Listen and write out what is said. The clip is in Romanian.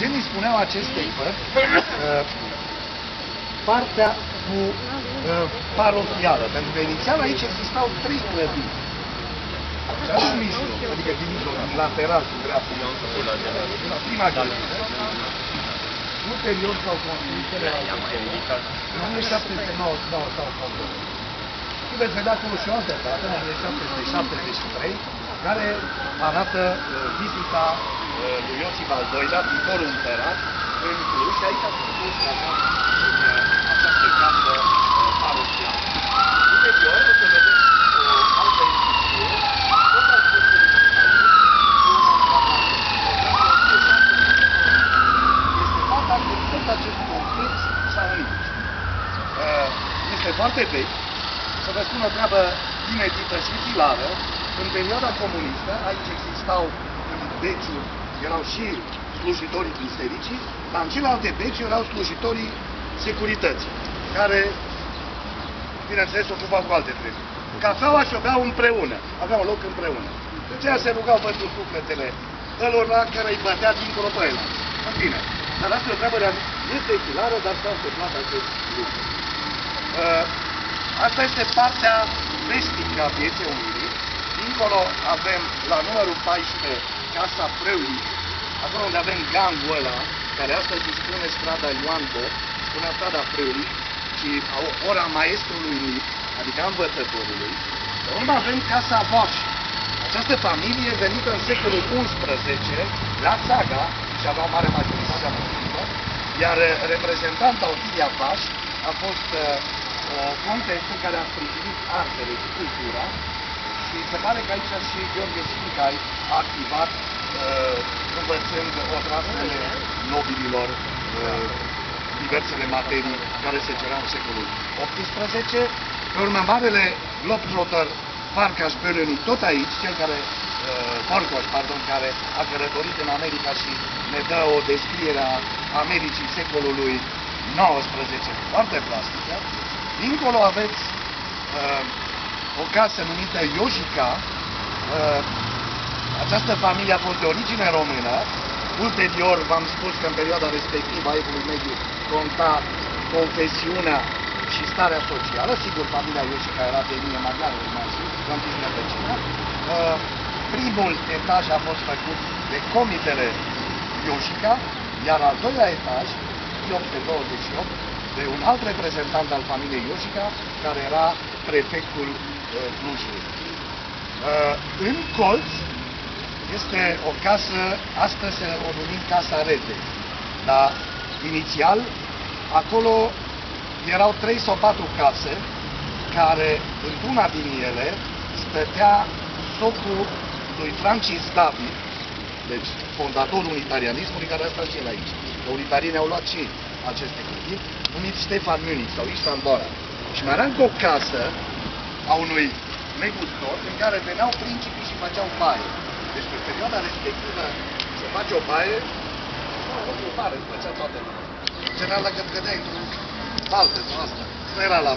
Ce ne spuneau aceste părți? Uh, partea cu uh, parochială, pentru că inițial aici existau trei clădiri. Cea din mijloc, adică din mijloc, din lateral, cu dreapta, la prima clădire. Ulterior s-au construit celelalte În anii 799 s-au construit. Și veți vedea acolo și o altă dată, în anii 773, care arată uh, vizita uh, lui Iosif al II-lea, viitorul împărat, în Cluj, și aici sunt pus așa, în uh, această casă uh, parochială. Ulterior, o să vedem o altă instituție, tot al Sfântului Mihail, este data când tot acest conflict s-a unit. Uh, Este foarte vechi, să vă spun o treabă inedită și hilară, în perioada comunistă, aici existau în beciuri, erau și slujitorii bisericii, dar în celelalte beci erau slujitorii securității, care, bineînțeles, se ocupau cu alte treburi. Cafeaua și o beau împreună, aveau loc împreună. De aceea se rugau pentru sufletele ălora care îi bătea dincolo pe el. În fine, dar asta e o treabă reală. Este hilară, dar s-a întâmplat acest lucru. Uh, asta este partea vestică a pieței Unirii. Dincolo avem la numărul 14 Casa Prăului, acolo unde avem gangul ăla, care astăzi își spune strada Ioan Boc, spunea strada Prăului, și ora maestrului lui, adică a învățătorului. Pe urmă avem Casa Vaș. Această familie venită în secolul XI la Țaga și avea o mare majoritate a muncilor, iar reprezentanta Otilia Vaș a fost uh, o contestă care a sprijinit artele și cultura și se pare că aici și Gheorghe Sfincai a activat uh, învățând odrasele nobililor uh, diversele materii care se cereau în secolul XVIII. Pe urmă, marele Globetrotter Farkas Bölöni, tot aici, cel care, uh, Farkas, pardon, care a călătorit în America și ne dă o descriere a Americii secolului XIX, foarte plastică. Dincolo aveți uh, o casă numită Iojica. Uh, această familie a fost de origine română. Ulterior, v-am spus că în perioada respectivă a Evului Mediu conta confesiunea și starea socială. Sigur, familia Iojica era de linie maghiară, urmașii, contiznă vecină. Uh, primul etaj a fost făcut de comitele Iojica, iar al doilea etaj, 1828, de un alt reprezentant al familiei Iojica, care era prefectul uh, Clujului. Uh, în colț este o casă, astăzi o numim Casa Rete, dar inițial acolo erau trei sau patru case care, într-una din ele, stătea socul lui Francis David, deci fondatorul unitarianismului, care a stat și el aici. Că unitarii au luat și aceste clădiri, numit Stefan Munich sau Istvan Bora. Și mai era încă o casă a unui negustor în care veneau principii și făceau baie. Deci pe perioada respectivă se face o baie, o mare, îți plăcea toată lumea. General, dacă cădeai într-un baltă, asta, nu era la